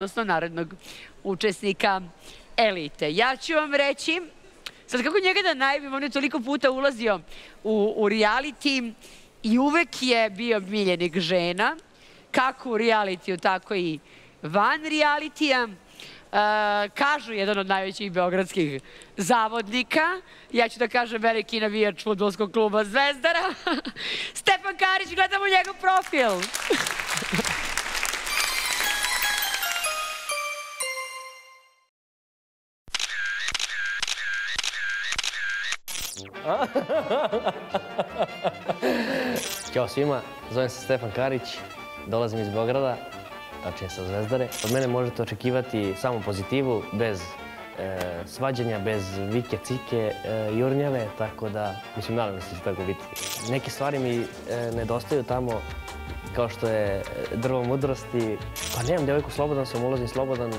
odnosno narednog učesnika elite. Ja ću vam reći, sad kako njega da najavim, on je toliko puta ulazio u, u reality i uvek je bio miljenik žena, kako u realitiju, tako i van realitija. E, kažu jedan od najvećih beogradskih zavodnika, ja ću da kažem veliki navijač futbolskog kluba Zvezdara, Stefan Karić, gledamo njegov profil. Ćao svima, zovem se Stefan Karić, dolazim iz Beograda, tačnije sa Zvezdare. Od mene možete očekivati samo pozitivu, bez e, svađanja, bez vike, cike, e, jurnjave, tako da, mislim, nadam se će tako biti. Neke stvari mi e, nedostaju tamo, kao što je e, drvo mudrosti. Pa nemam devojku slobodan sam, ulazim slobodan,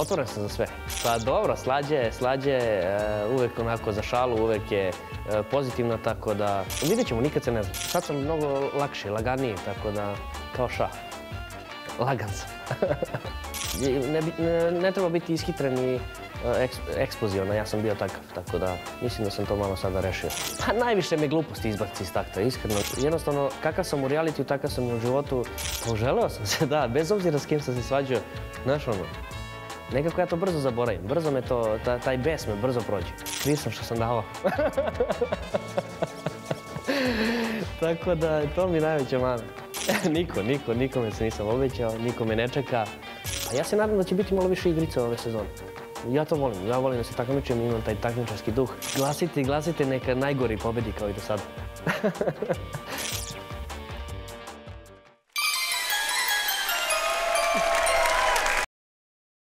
otvoren sam za sve. Pa dobro, slađe slađe e, uvek onako za šalu, uvek je e, pozitivna, tako da vidjet ćemo, nikad se ne zna. Sad sam mnogo lakši, laganiji, tako da kao šah. Lagan sam. ne, treba biti ishitren i eks, eksplozivan, a ja sam bio takav, tako da mislim da sam to malo sada rešio. Pa najviše me gluposti izbaci iz takta, iskreno. Jednostavno, kakav sam u realitiju, takav sam i u životu. Poželeo sam se, da, bez obzira s kim sam se svađao. Znaš ono, nekako ja to brzo zaboravim, brzo me to, ta- taj bes me brzo prođe. Kriv sam što sam davao. Tako da, to mi je najveća mana. niko, niko, nikome se nisam obećao, niko me ne čeka. A ja se nadam da će biti malo više igrica ove sezone. Ja to volim, ja volim da se takmičim, imam taj takmičarski duh. Glasite, glasite, neka najgori pobedi kao i do sada.